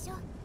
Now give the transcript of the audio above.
ましょう。